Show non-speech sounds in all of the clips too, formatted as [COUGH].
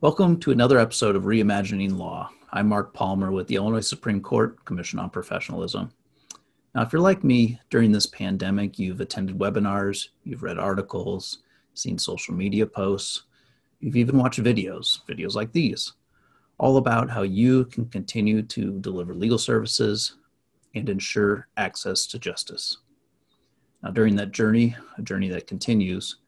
Welcome to another episode of Reimagining Law. I'm Mark Palmer with the Illinois Supreme Court Commission on Professionalism. Now, if you're like me, during this pandemic, you've attended webinars, you've read articles, seen social media posts, you've even watched videos, videos like these, all about how you can continue to deliver legal services and ensure access to justice. Now, during that journey, a journey that continues,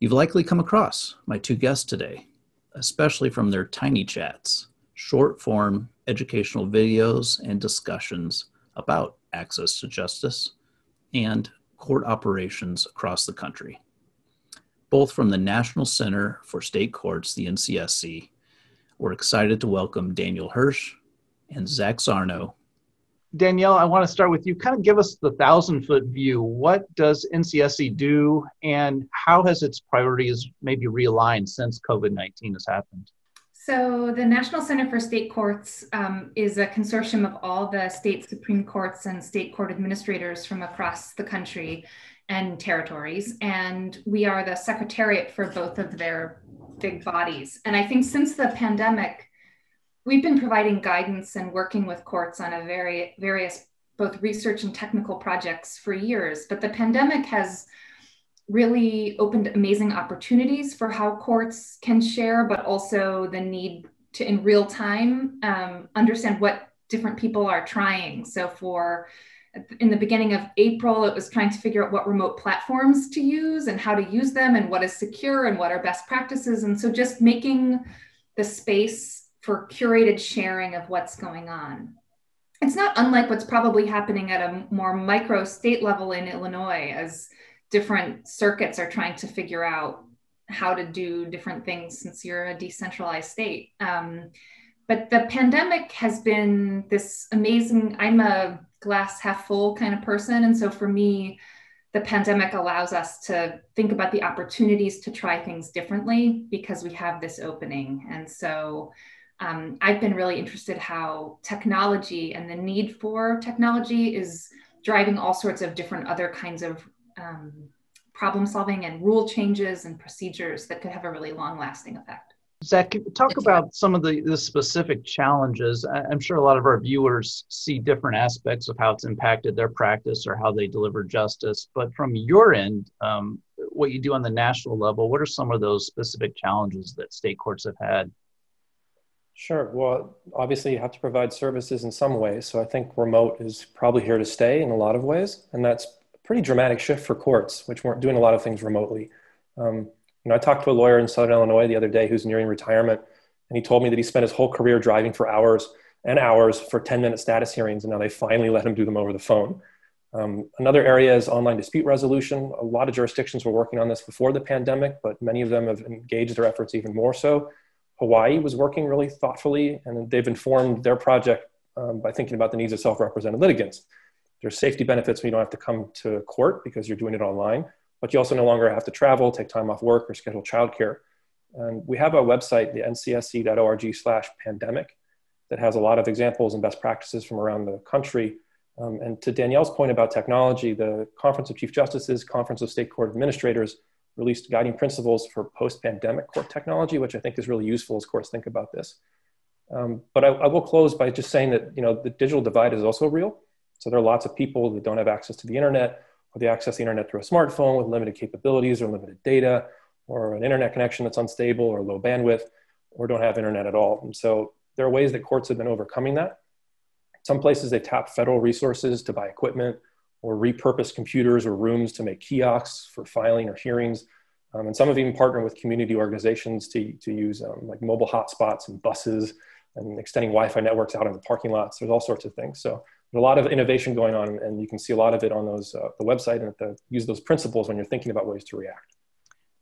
you've likely come across my two guests today, especially from their tiny chats, short form educational videos and discussions about access to justice and court operations across the country. Both from the National Center for State Courts, the NCSC, we're excited to welcome Danielle Hirsch and Zach Zarnow Danielle, I want to start with you. Kind of give us the thousand foot view. What does NCSC do, and how has its priorities maybe realigned since COVID 19 has happened? So, the National Center for State Courts um, is a consortium of all the state Supreme Courts and state court administrators from across the country and territories. And we are the secretariat for both of their big bodies. And I think since the pandemic, we've been providing guidance and working with courts on a very various both research and technical projects for years but the pandemic has really opened amazing opportunities for how courts can share but also the need to in real time um, understand what different people are trying. So for in the beginning of april it was trying to figure out what remote platforms to use and how to use them and what is secure and what are best practices. And so just making the space for curated sharing of what's going on. It's not unlike what's probably happening at a more micro state level in Illinois as different circuits are trying to figure out how to do different things since you're a decentralized state. Um, but the pandemic has been this amazing, I'm a glass half full kind of person. And so for me, the pandemic allows us to think about the opportunities to try things differently because we have this opening. And so um, I've been really interested how technology and the need for technology is driving all sorts of different other kinds of um, problem solving and rule changes and procedures that could have a really long lasting effect. Zach, talk about some of the, the specific challenges. I'm sure a lot of our viewers see different aspects of how it's impacted their practice or how they deliver justice. But from your end, um, what you do on the national level, what are some of those specific challenges that state courts have had Sure. Well, obviously, you have to provide services in some ways. So I think remote is probably here to stay in a lot of ways. And that's a pretty dramatic shift for courts, which weren't doing a lot of things remotely. Um, you know, I talked to a lawyer in Southern Illinois the other day who's nearing retirement, and he told me that he spent his whole career driving for hours and hours for 10 minute status hearings, and now they finally let him do them over the phone. Um, another area is online dispute resolution. A lot of jurisdictions were working on this before the pandemic, but many of them have engaged their efforts even more so Hawaii was working really thoughtfully, and they've informed their project um, by thinking about the needs of self represented litigants. There's safety benefits when you don't have to come to court because you're doing it online, but you also no longer have to travel, take time off work, or schedule childcare. And we have a website, the ncsc.org slash pandemic, that has a lot of examples and best practices from around the country. Um, and to Danielle's point about technology, the Conference of Chief Justices, Conference of State Court Administrators, released guiding principles for post-pandemic court technology, which I think is really useful as courts think about this. Um, but I, I, will close by just saying that you know the digital divide is also real. So there are lots of people that don't have access to the internet, or they access the internet through a smartphone with limited capabilities or limited data, or an internet connection that's unstable or low bandwidth, or don't have internet at all. And so there are ways that courts have been overcoming that. Some places they tap federal resources to buy equipment or repurpose computers or rooms to make kiosks for filing or hearings. Um, and some have even partnered with community organizations to, to use um, like mobile hotspots and buses and extending Wi-Fi networks out in the parking lots. There's all sorts of things. So there's a lot of innovation going on, and you can see a lot of it on those uh, the website and the, use those principles when you're thinking about ways to react.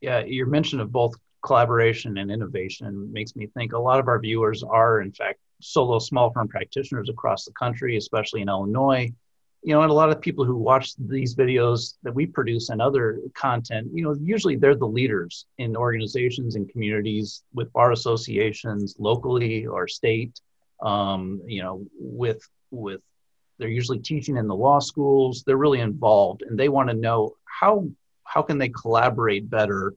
Yeah, your mention of both collaboration and innovation makes me think a lot of our viewers are, in fact, solo small firm practitioners across the country, especially in Illinois you know, and a lot of people who watch these videos that we produce and other content, you know, usually they're the leaders in organizations and communities with bar associations locally or state. Um, you know, with with they're usually teaching in the law schools. They're really involved, and they want to know how how can they collaborate better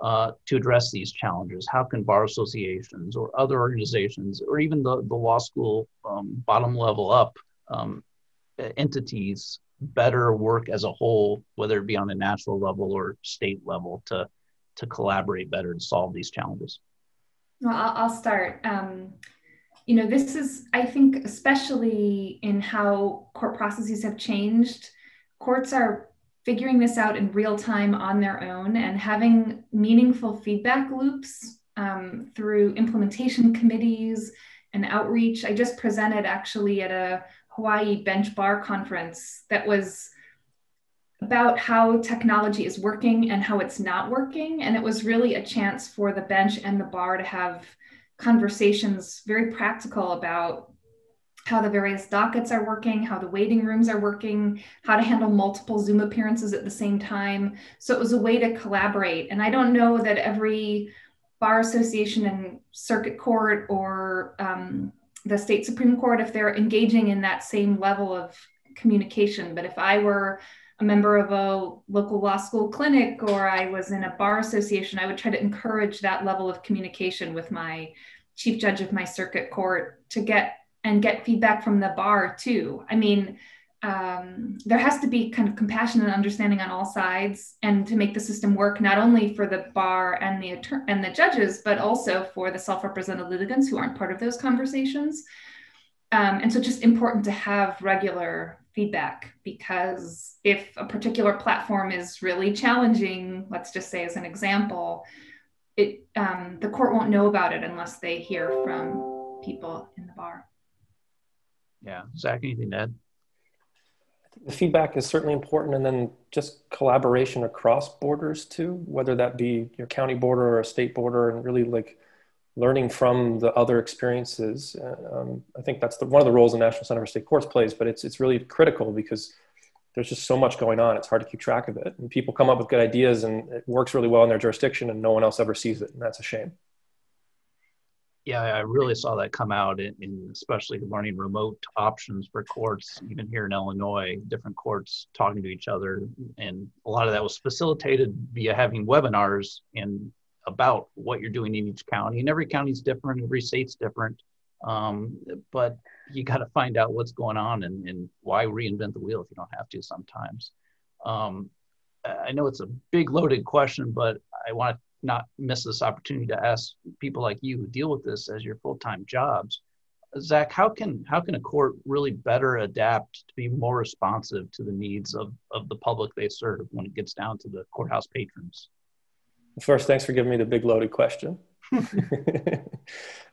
uh, to address these challenges? How can bar associations or other organizations, or even the, the law school um, bottom level up um, entities, better work as a whole, whether it be on a national level or state level, to, to collaborate better and solve these challenges? Well, I'll, start. Um, you know, this is, I think, especially in how court processes have changed, courts are figuring this out in real time on their own and having meaningful feedback loops um, through implementation committees and outreach. I just presented actually at a Hawaii bench bar conference that was about how technology is working and how it's not working. And it was really a chance for the bench and the bar to have conversations very practical about how the various dockets are working, how the waiting rooms are working, how to handle multiple Zoom appearances at the same time. So it was a way to collaborate. And I don't know that every bar association and circuit court or um, the state Supreme Court, if they're engaging in that same level of communication, but if I were a member of a local law school clinic or I was in a bar association, I would try to encourage that level of communication with my chief judge of my circuit court to get and get feedback from the bar too. I mean, um, there has to be kind of compassion and understanding on all sides, and to make the system work not only for the bar and the and the judges, but also for the self-represented litigants who aren't part of those conversations. Um, and so, just important to have regular feedback because if a particular platform is really challenging, let's just say as an example, it um, the court won't know about it unless they hear from people in the bar. Yeah. Zach, anything to add? The feedback is certainly important, and then just collaboration across borders too, whether that be your county border or a state border, and really like learning from the other experiences. Um, I think that's the, one of the roles the National Center for State Courts plays, but it's it's really critical because there's just so much going on. It's hard to keep track of it, and people come up with good ideas, and it works really well in their jurisdiction, and no one else ever sees it, and that's a shame yeah, I really saw that come out in, in, especially learning remote options for courts, even here in Illinois, different courts talking to each other. And a lot of that was facilitated via having webinars and about what you're doing in each county. And every county's different, every state's different. Um, but you got to find out what's going on and, and, why reinvent the wheel if you don't have to sometimes. Um, I know it's a big loaded question, but I want to not miss this opportunity to ask people like you who deal with this as your full-time jobs zach how can how can a court really better adapt to be more responsive to the needs of of the public they serve when it gets down to the courthouse patrons? First thanks for giving me the big loaded question. [LAUGHS]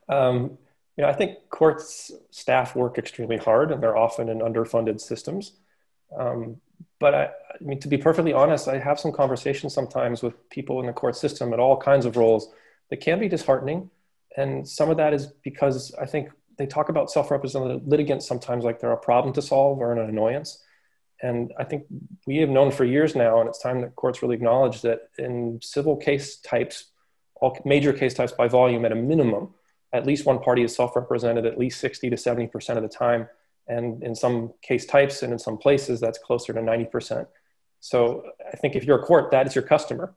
Um, you know i think courts staff work extremely hard and they're often in underfunded systems. Um, but I, I mean, to be perfectly honest, I have some conversations sometimes with people in the court system at all kinds of roles that can be disheartening. And some of that is because I think they talk about self-represented litigants sometimes like they're a problem to solve or an annoyance. And I think we have known for years now, and it's time that courts really acknowledge that in civil case types, all major case types by volume at a minimum, at least one party is self-represented at least 60 to 70% of the time and in some case types and in some places that's closer to 90%. So I think if you're a court, that is your customer.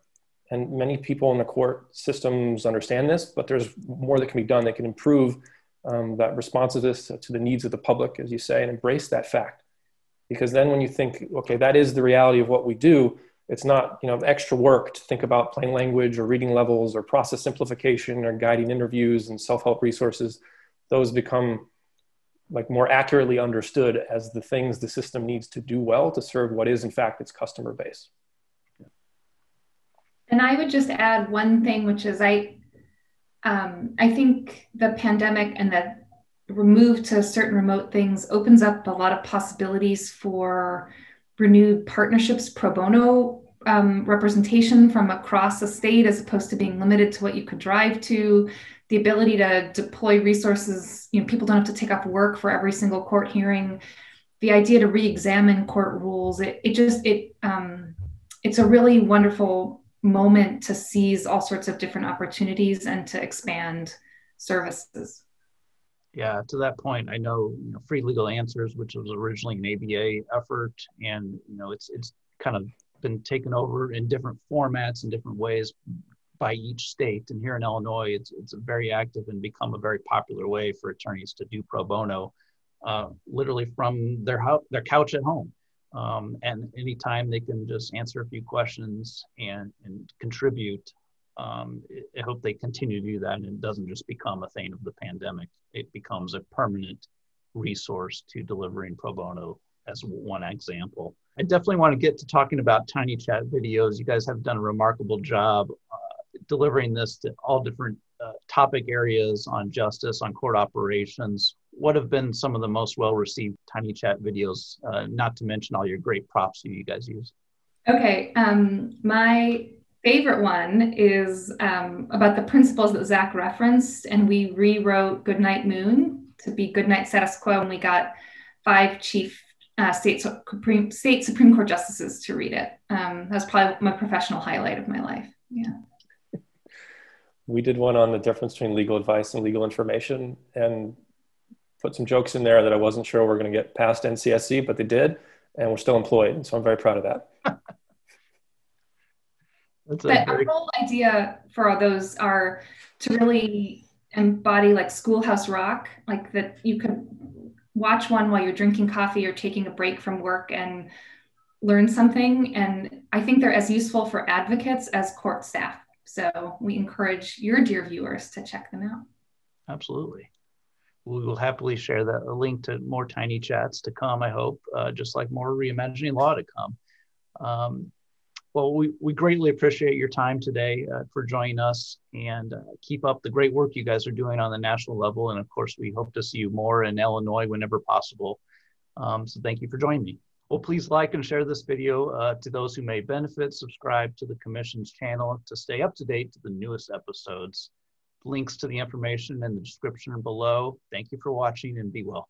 And many people in the court systems understand this, but there's more that can be done that can improve um, that responsiveness to the needs of the public, as you say, and embrace that fact. Because then when you think, okay, that is the reality of what we do, it's not you know extra work to think about plain language or reading levels or process simplification or guiding interviews and self-help resources. Those become like more accurately understood as the things the system needs to do well to serve what is in fact its customer base. And I would just add one thing, which is I, um, I think the pandemic and the remove to certain remote things opens up a lot of possibilities for renewed partnerships pro bono um, representation from across the state as opposed to being limited to what you could drive to the ability to deploy resources you know people don't have to take off work for every single court hearing. The idea to re-examine court rules it, it just it um, it's a really wonderful moment to seize all sorts of different opportunities and to expand services. Yeah to that point i know, you know free legal answers which was originally an aba effort and you know it's it's kind of been taken over in different formats and different ways by each state. And here in Illinois, it's, it's very active and become a very popular way for attorneys to do pro bono, uh, literally from their, ho- their couch at home. Um, and anytime they can just answer a few questions and, and contribute, um, I hope they continue to do that and it doesn't just become a thing of the pandemic. It becomes a permanent resource to delivering pro bono as one example. I definitely want to get to talking about Tiny Chat videos. You guys have done a remarkable job delivering this to all different uh, topic areas on justice, on court operations. What have been some of the most well received Tiny Chat videos, uh, not to mention all your great props that you guys use? Okay. Um, my favorite one is um, about the principles that Zach referenced, and we rewrote Goodnight Moon to be Goodnight Status Quo, and we got five chief uh, state, Supreme, state Supreme Court justices to read it. Um, that was probably my professional highlight of my life. Yeah. We did one on the difference between legal advice and legal information and put some jokes in there that I wasn't sure we're going to get past NCSC, but they did, and we're still employed. So I'm very proud of that. [LAUGHS] That's but very... our whole idea for all those are to really embody like schoolhouse rock, like that you can watch one while you're drinking coffee or taking a break from work and learn something. And I think they're as useful for advocates as court staff. So we encourage your dear viewers to check them out. Absolutely. We will happily share that a link to more tiny chats to come, I hope, uh, just like more reimagining law to come. Um, well, we, we greatly appreciate your time today uh, for joining us and uh, keep up the great work you guys are doing on the national level. And of course, we hope to see you more in Illinois whenever possible. Um, so thank you for joining me. Well, please like and share this video uh, to those who may benefit. Subscribe to the Commission's channel to stay up to date to the newest episodes. Links to the information in the description below. Thank you for watching and be well.